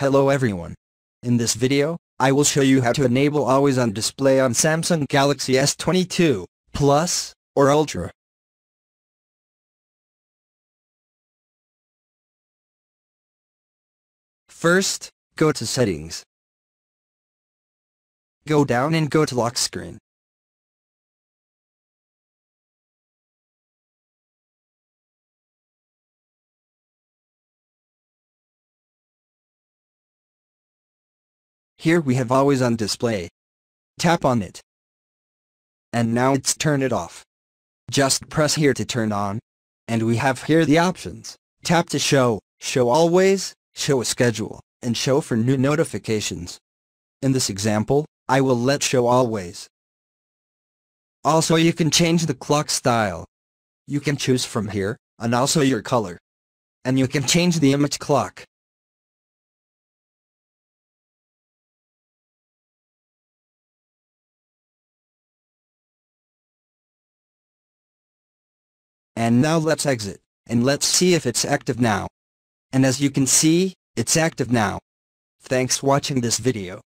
Hello everyone. In this video, I will show you how to enable always on display on Samsung Galaxy S22 Plus or Ultra. First, go to settings. Go down and go to lock screen. Here we have always on display. Tap on it. And now it's turn it off. Just press here to turn on. And we have here the options. Tap to show, show always, show a schedule, and show for new notifications. In this example, I will let show always. Also you can change the clock style. You can choose from here, and also your color. And you can change the image clock. And now let's exit, and let's see if it's active now. And as you can see, it's active now. Thanks watching this video.